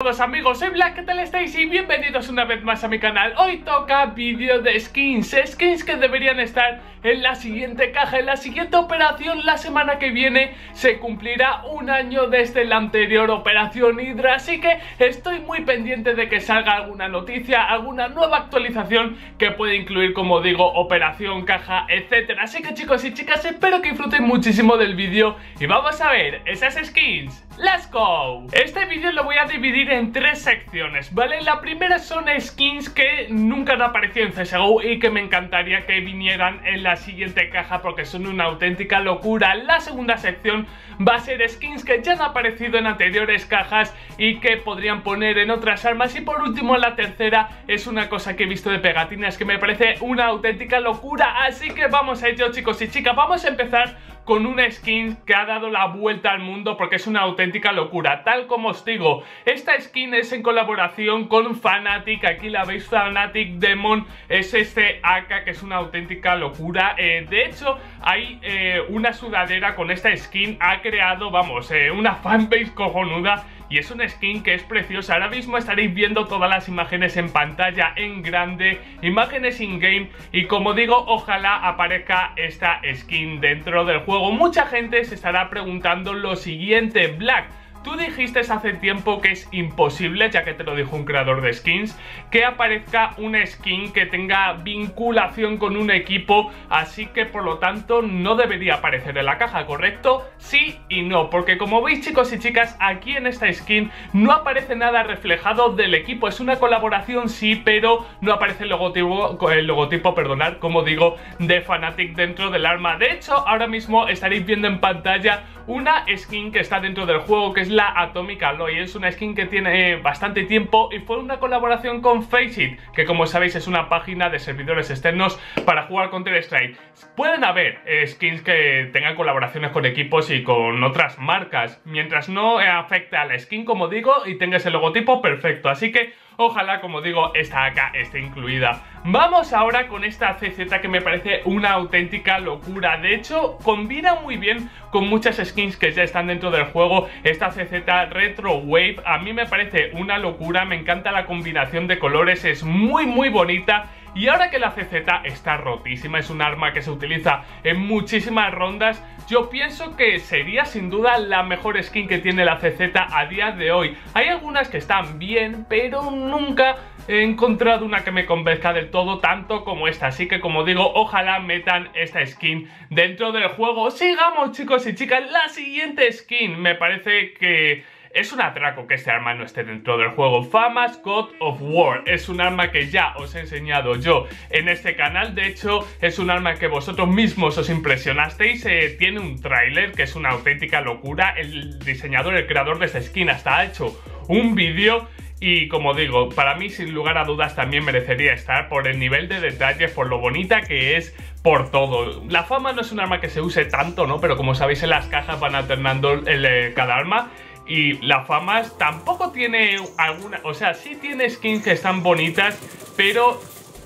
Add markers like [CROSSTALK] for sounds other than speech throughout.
todos amigos, soy Black, ¿qué tal estáis? Y bienvenidos una vez más a mi canal. Hoy toca vídeo de skins, skins que deberían estar en la siguiente caja En la siguiente operación, la semana que viene Se cumplirá un año desde la anterior operación Hydra Así que estoy muy pendiente de que salga alguna noticia, alguna nueva actualización Que puede incluir, como digo, operación, caja, etcétera. Así que chicos y chicas, espero que disfruten muchísimo del vídeo Y vamos a ver esas skins ¡Let's go! Este vídeo lo voy a dividir en tres secciones, ¿vale? La primera son skins que nunca han aparecido en CSGO y que me encantaría que vinieran en la siguiente caja porque son una auténtica locura. La segunda sección va a ser skins que ya han aparecido en anteriores cajas y que podrían poner en otras armas. Y por último, la tercera es una cosa que he visto de pegatinas que me parece una auténtica locura. Así que vamos a ello, chicos y chicas. Vamos a empezar con una skin que ha dado la vuelta al mundo porque es una auténtica locura. Tal como os digo, esta skin es en colaboración con Fnatic, aquí la veis, Fnatic Demon, es este AK que es una auténtica locura. Eh, de hecho, hay eh, una sudadera con esta skin, ha creado, vamos, eh, una fanbase cojonuda y es una skin que es preciosa. Ahora mismo estaréis viendo todas las imágenes en pantalla en grande, imágenes in-game y como digo, ojalá aparezca esta skin dentro del juego. Mucha gente se estará preguntando lo siguiente, Black, Tú dijiste hace tiempo que es imposible, ya que te lo dijo un creador de skins, que aparezca una skin que tenga vinculación con un equipo, así que por lo tanto no debería aparecer en la caja, ¿correcto? Sí y no, porque como veis chicos y chicas, aquí en esta skin no aparece nada reflejado del equipo, es una colaboración sí, pero no aparece el logotipo, el logotipo, como digo, de Fnatic dentro del arma. De hecho, ahora mismo estaréis viendo en pantalla una skin que está dentro del juego, que es la Atomic Alloy. Es una skin que tiene bastante tiempo y fue una colaboración con Faceit, que como sabéis es una página de servidores externos para jugar Counter-Strike. Pueden haber eh, skins que tengan colaboraciones con equipos y con otras marcas, mientras no afecte a la skin, como digo, y tenga ese logotipo perfecto. Así que Ojalá, como digo, esta acá esté incluida. Vamos ahora con esta CZ que me parece una auténtica locura. De hecho, combina muy bien con muchas skins que ya están dentro del juego. Esta CZ Retro Wave a mí me parece una locura. Me encanta la combinación de colores, es muy muy bonita. Y ahora que la CZ está rotísima, es un arma que se utiliza en muchísimas rondas, yo pienso que sería sin duda la mejor skin que tiene la CZ a día de hoy. Hay algunas que están bien, pero nunca he encontrado una que me convenzca del todo tanto como esta. Así que como digo, ojalá metan esta skin dentro del juego. Sigamos chicos y chicas, la siguiente skin me parece que es un atraco que este arma no esté dentro del juego. Famas God of War es un arma que ya os he enseñado yo en este canal. De hecho, es un arma que vosotros mismos os impresionasteis. Eh, tiene un tráiler que es una auténtica locura. El diseñador, el creador de esta skin hasta ha hecho un vídeo y como digo, para mí sin lugar a dudas también merecería estar por el nivel de detalle, por lo bonita que es, por todo. La fama no es un arma que se use tanto, ¿no? Pero como sabéis en las cajas van alternando el, eh, cada arma y la Famas tampoco tiene alguna... O sea, sí tiene skins que están bonitas, pero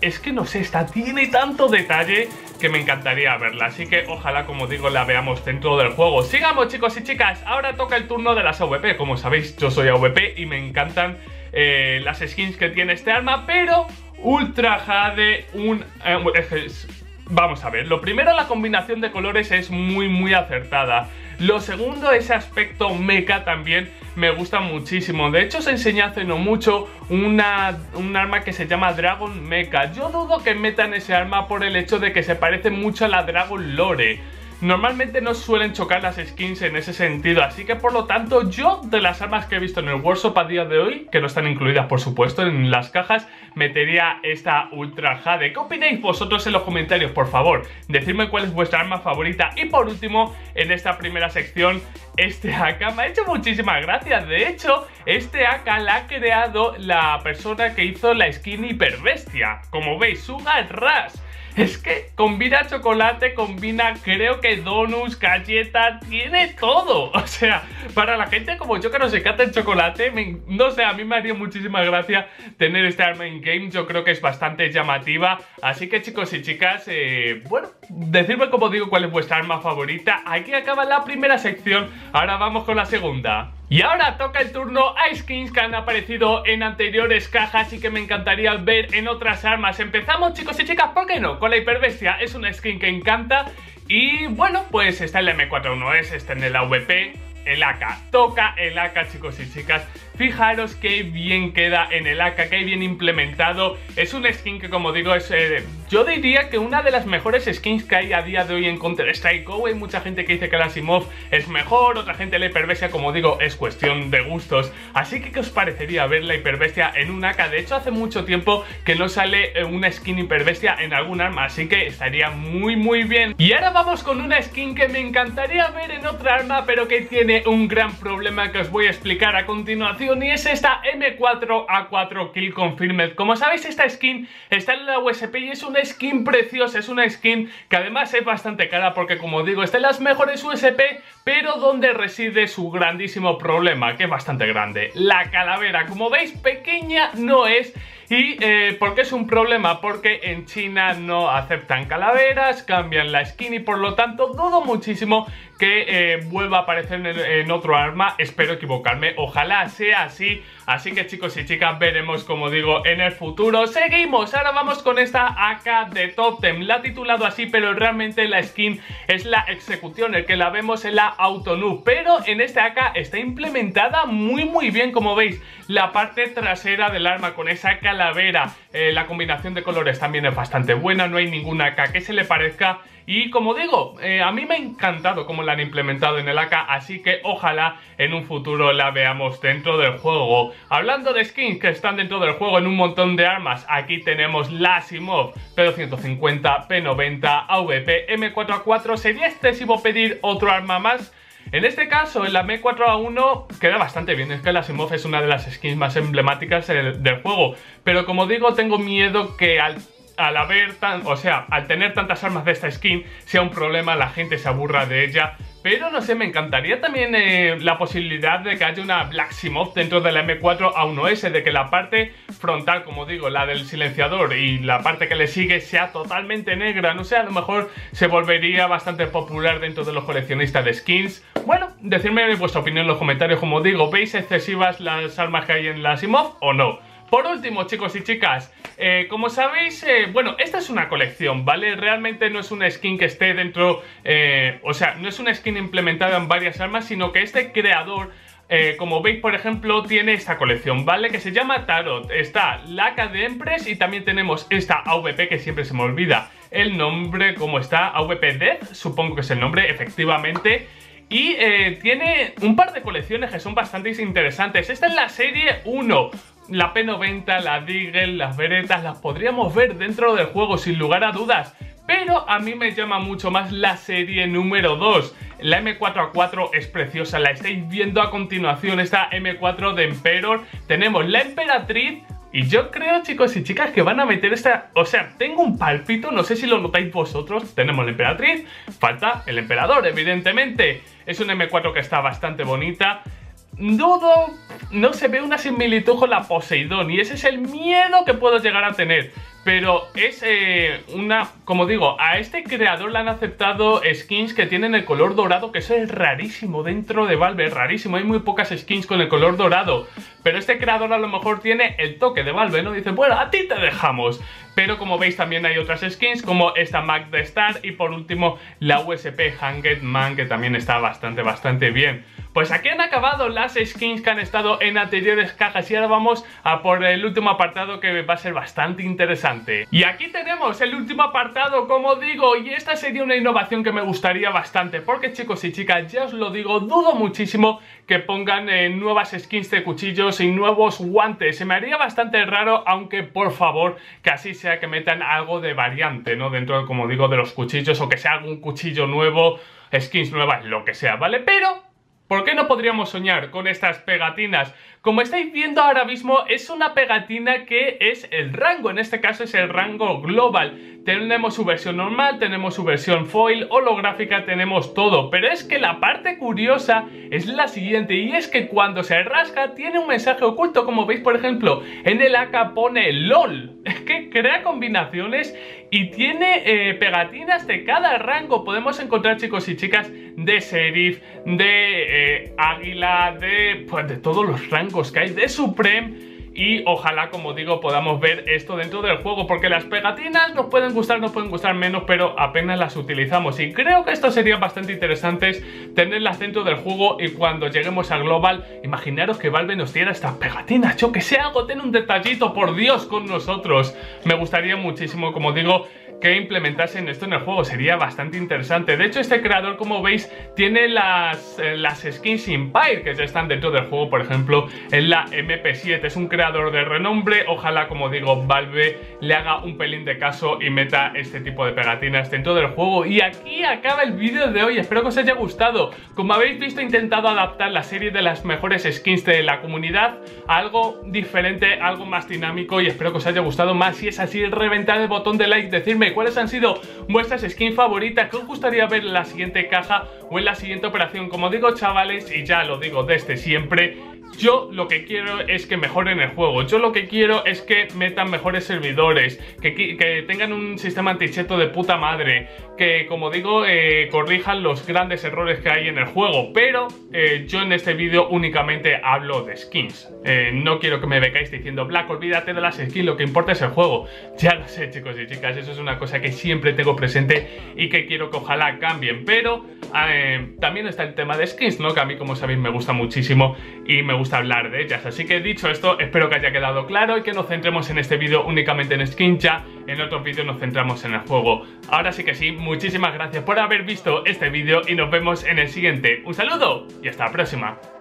es que no sé, esta tiene tanto detalle que me encantaría verla. Así que ojalá, como digo, la veamos dentro del juego. Sigamos, chicos y chicas. Ahora toca el turno de las AVP. Como sabéis, yo soy AVP y me encantan eh, las skins que tiene este arma, pero Ultra Jade, un... Eh, vamos a ver, lo primero la combinación de colores es muy muy acertada lo segundo, ese aspecto mecha también me gusta muchísimo. De hecho, os enseñé hace no mucho una, un arma que se llama Dragon Mecha. Yo dudo que metan ese arma por el hecho de que se parece mucho a la Dragon Lore. Normalmente no suelen chocar las skins en ese sentido, así que por lo tanto yo de las armas que he visto en el workshop a día de hoy, que no están incluidas por supuesto en las cajas, metería esta Ultra Jade. ¿Qué opináis vosotros en los comentarios, por favor? Decidme cuál es vuestra arma favorita. Y por último, en esta primera sección, este AK me ha hecho muchísimas gracias. De hecho, este AK la ha creado la persona que hizo la skin hiperbestia. Como veis, Sugar Rush. Es que combina chocolate, combina creo que donuts, galleta, tiene todo. [LAUGHS] O sea, para la gente como yo que no se encanta el chocolate, no sé, a mí me haría muchísima gracia tener este arma in game. Yo creo que es bastante llamativa. Así que chicos y chicas, eh, bueno, decidme como digo cuál es vuestra arma favorita. Aquí acaba la primera sección, ahora vamos con la segunda. Y ahora toca el turno a skins que han aparecido en anteriores cajas y que me encantaría ver en otras armas. Empezamos chicos y chicas, ¿por qué no? Con la hiperbestia, es una skin que encanta y bueno, pues está en la M41S, está en el AVP, el AK. Toca el AK, chicos y chicas. Fijaros qué bien queda en el AK, qué bien implementado. Es un skin que, como digo, es eh, yo diría que una de las mejores skins que hay a día de hoy en Counter-Strike Go. Hay mucha gente que dice que la Simov es mejor, otra gente la hiperbestia, como digo, es cuestión de gustos. Así que, ¿qué os parecería ver la hiperbestia en un AK? De hecho, hace mucho tiempo que no sale eh, una skin hiperbestia en algún arma, así que estaría muy, muy bien. Y ahora vamos con una skin que me encantaría ver en otra arma, pero que tiene un gran problema que os voy a explicar a continuación y es esta M4A4 Kill Confirmed. Como sabéis esta skin está en la USP y es una skin preciosa, es una skin que además es bastante cara porque como digo está en las mejores USP pero donde reside su grandísimo problema que es bastante grande. La calavera, como veis pequeña no es ¿Y eh, por qué es un problema? Porque en China no aceptan calaveras, cambian la skin y por lo tanto dudo muchísimo que eh, vuelva a aparecer en, otro arma. Espero equivocarme, ojalá sea así. Así que chicos y chicas veremos, como digo, en el futuro. Seguimos, ahora vamos con esta AK de Totem. La ha titulado así, pero realmente la skin es la ejecución, el que la vemos en la Autonoob. Pero en este AK está implementada muy muy bien, como veis. La parte trasera del arma con esa calavera, eh, la combinación de colores también es bastante buena. No hay ninguna AK que se le parezca y como digo, eh, a mí me ha encantado cómo la han implementado en el AK, así que ojalá en un futuro la veamos dentro del juego. Hablando de skins que están dentro del juego en un montón de armas, aquí tenemos la Simov P250, P90, AVP, M4A4. ¿Sería excesivo pedir otro arma más? En este caso, en la M4A1 queda bastante bien, es que la Simov es una de las skins más emblemáticas del juego, pero como digo, tengo miedo que al al haber tan, o sea, al tener tantas armas de esta skin sea un problema, la gente se aburra de ella. Pero no sé, me encantaría también eh, la posibilidad de que haya una Black Simoth dentro de la M4A1S, de que la parte frontal, como digo, la del silenciador y la parte que le sigue sea totalmente negra. No sé, a lo mejor se volvería bastante popular dentro de los coleccionistas de skins. Bueno, decidme vuestra opinión en los comentarios, como digo, ¿veis excesivas las armas que hay en la Simoth o no? Por último, chicos y chicas, eh, como sabéis, eh, bueno, esta es una colección, ¿vale? Realmente no es una skin que esté dentro, eh, o sea, no es una skin implementada en varias armas, sino que este creador... como veis, por ejemplo, tiene esta colección, ¿vale? Que se llama Tarot. Está la AK de Empress y también tenemos esta AVP que siempre se me olvida el nombre, como está, AVP Death, supongo que es el nombre, efectivamente. Y tiene un par de colecciones que son bastante interesantes. Esta es la serie 1, la P90, la Deagle, las Veretas, las podríamos ver dentro del juego sin lugar a dudas. Pero a mí me llama mucho más la serie número 2. La M4A4 es preciosa, la estáis viendo a continuación, esta M4 de Emperor. Tenemos la Emperatriz, y yo creo, chicos y chicas, que van a meter esta... O sea, tengo un palpito, no sé si lo notáis vosotros. Tenemos la Emperatriz, falta el Emperador, evidentemente. Es una M4 que está bastante bonita. Dudo, no se ve una similitud con la Poseidón y ese es el miedo que puedo llegar a tener. Pero es eh, una, como digo, a este creador le han aceptado skins que tienen el color dorado, que eso es rarísimo dentro de Valve, es rarísimo. Hay muy pocas skins con el color dorado. Pero este creador a lo mejor tiene el toque de Valve, ¿no? Dice, bueno, a ti te dejamos. Pero como veis también hay otras skins como esta Mac de Star y por último la USP Hanged Man que también está bastante, bastante bien. Pues aquí han acabado las skins que han estado en anteriores cajas y ahora vamos a por el último apartado que va a ser bastante interesante. Y aquí tenemos el último apartado, como digo, y esta sería una innovación que me gustaría bastante, porque chicos y chicas, ya os lo digo, dudo muchísimo que pongan eh, nuevas skins de cuchillos y nuevos guantes. Se me haría bastante raro, aunque por favor, que así sea que metan algo de variante, ¿no? Dentro, como digo, de los cuchillos o que sea algún cuchillo nuevo, skins nuevas, lo que sea, ¿vale? Pero ¿Por qué no podríamos soñar con estas pegatinas? Como estáis viendo ahora mismo, es una pegatina que es el rango, en este caso es el rango global. Tenemos su versión normal, tenemos su versión foil, holográfica, tenemos todo. Pero es que la parte curiosa es la siguiente, y es que cuando se rasca tiene un mensaje oculto, como veis por ejemplo, en el AK pone LOL es que crea combinaciones y tiene eh, pegatinas de cada rango. Podemos encontrar chicos y chicas de Serif, de eh, Águila, de, pues, de todos los rangos que hay, de Supreme y ojalá, como digo, podamos ver esto dentro del juego, porque las pegatinas nos pueden gustar, nos pueden gustar menos, pero apenas las utilizamos y creo que esto sería bastante interesante tenerlas dentro del juego y cuando lleguemos a Global, imaginaros que Valve nos diera estas pegatinas, yo que sé, algo, tiene un detallito, por Dios, con nosotros. Me gustaría muchísimo, como digo, que implementasen esto en el juego, sería bastante interesante. De hecho, este creador, como veis, tiene las, eh, las skins Empire que ya están dentro del juego, por ejemplo, en la MP7. Es un creador de renombre, ojalá, como digo, Valve le haga un pelín de caso y meta este tipo de pegatinas dentro del juego. Y aquí acaba el vídeo de hoy, espero que os haya gustado. Como habéis visto, he intentado adaptar la serie de las mejores skins de la comunidad a algo diferente, algo más dinámico y espero que os haya gustado más. Si es así, reventad el botón de like, decirme cuáles han sido vuestras skins favoritas, que os gustaría ver en la siguiente caja o en la siguiente operación. Como digo, chavales, y ya lo digo desde siempre, yo lo que quiero es que mejoren el juego. Yo lo que quiero es que metan mejores servidores, que, tengan un sistema anticheto de puta madre, que como digo, eh, corrijan los grandes errores que hay en el juego. Pero eh, yo en este vídeo únicamente hablo de skins. Eh, no quiero que me vengáis diciendo, Black, olvídate de las skins, lo que importa es el juego. [LAUGHS] Ya lo sé, chicos y chicas, eso es una cosa que siempre tengo presente y que quiero que ojalá cambien. Pero también está el tema de skins, ¿no? Que a mí, como sabéis, me gusta muchísimo y me gusta hablar de ellas. Así que dicho esto, espero que haya quedado claro y que nos centremos en este vídeo únicamente en skin ya. En otros vídeos nos centramos en el juego. Ahora sí que sí, muchísimas gracias por haber visto este vídeo y nos vemos en el siguiente. Un saludo y hasta la próxima.